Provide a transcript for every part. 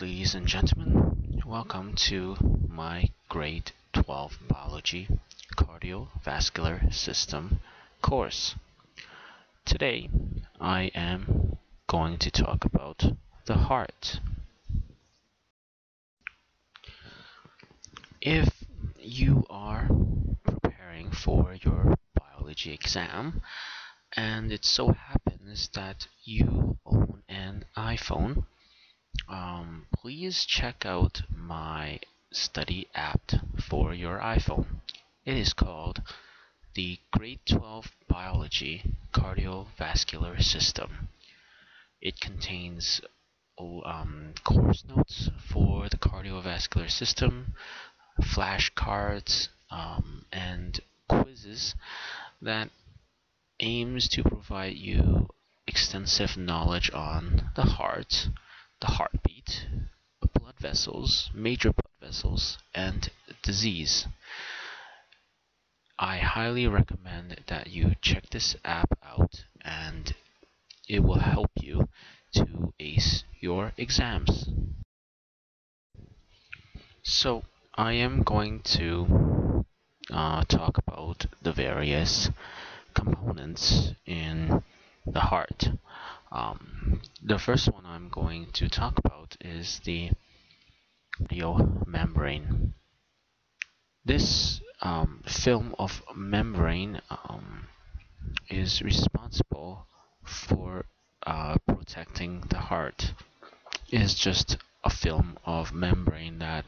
Ladies and gentlemen, welcome to my grade 12 biology cardiovascular system course. Today I am going to talk about the heart. If you are preparing for your biology exam and it so happens that you own an iPhone, um, please check out my study app for your iPhone. It is called the Grade 12 Biology Cardiovascular System. It contains um, course notes for the cardiovascular system, flashcards, um, and quizzes that aims to provide you extensive knowledge on the heart, the heartbeat, blood vessels, major blood vessels, and disease. I highly recommend that you check this app out and it will help you to ace your exams. So, I am going to uh, talk about the various components in the heart. Um, the first one I'm going to talk about is the membrane. This um, film of membrane um, is responsible for uh, protecting the heart. It is just a film of membrane that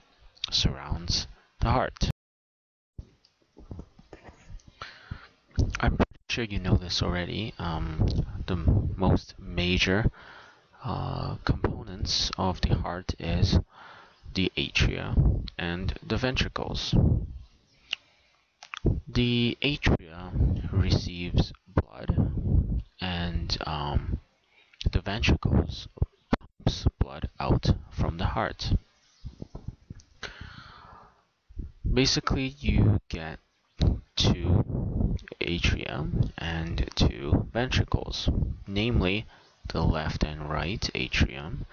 surrounds the heart. I'm pretty sure you know this already. Um, the most major uh, components of the heart is the atria and the ventricles. The atria receives blood and um, the ventricles pumps blood out from the heart. Basically, you get atria and two ventricles, namely the left and right atrium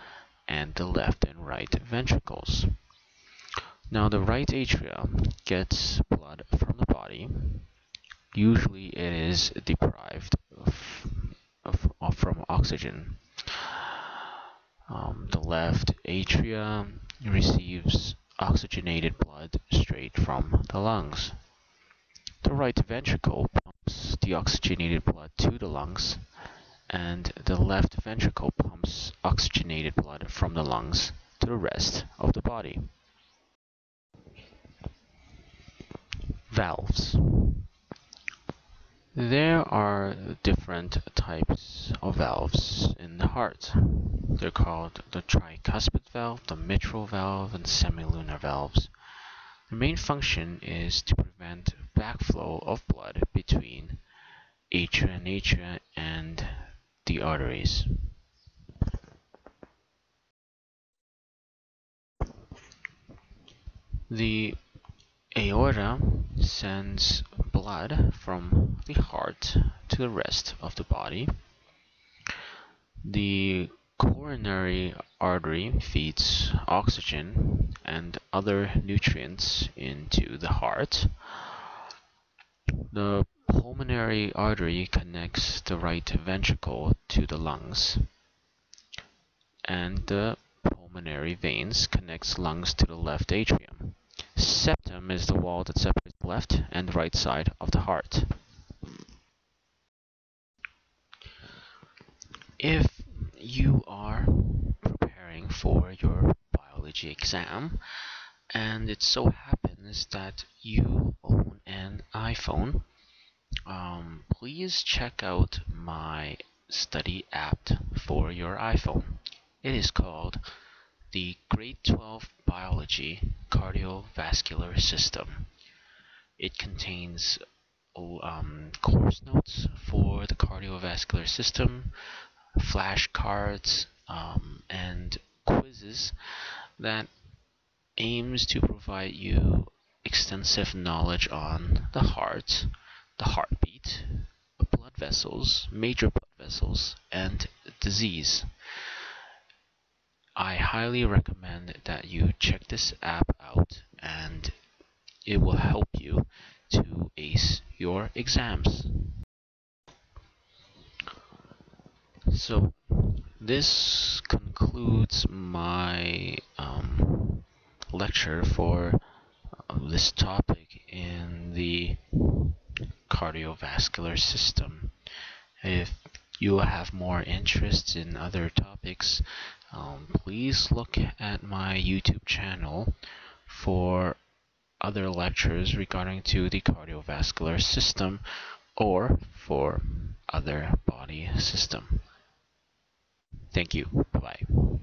and the left and right ventricles. Now the right atrium gets blood from the body. Usually it is deprived of, of, of from oxygen. Um, the left atrium receives oxygenated blood straight from the lungs. The right ventricle pumps the oxygenated blood to the lungs, and the left ventricle pumps oxygenated blood from the lungs to the rest of the body. Valves. There are different types of valves in the heart. They're called the tricuspid valve, the mitral valve, and semilunar valves. The main function is to prevent backflow of blood between atria and and the arteries. The aorta sends blood from the heart to the rest of the body. The coronary artery feeds oxygen and other nutrients into the heart. The pulmonary artery connects the right ventricle to the lungs, and the pulmonary veins connects lungs to the left atrium. Septum is the wall that separates the left and right side of the heart. If you are preparing for your biology exam and it so happens that you own an iPhone, um, please check out my study app for your iPhone. It is called the Grade 12 Biology Cardiovascular System. It contains um, course notes for the cardiovascular system, flashcards, um, and quizzes that aims to provide you extensive knowledge on the heart, the heartbeat, blood vessels, major blood vessels, and disease. I highly recommend that you check this app out and it will help you to ace your exams. So this concludes my um, lecture for uh, this topic in the cardiovascular system. If you have more interest in other topics, um, please look at my YouTube channel for other lectures regarding to the cardiovascular system or for other body system. Thank you. Bye-bye.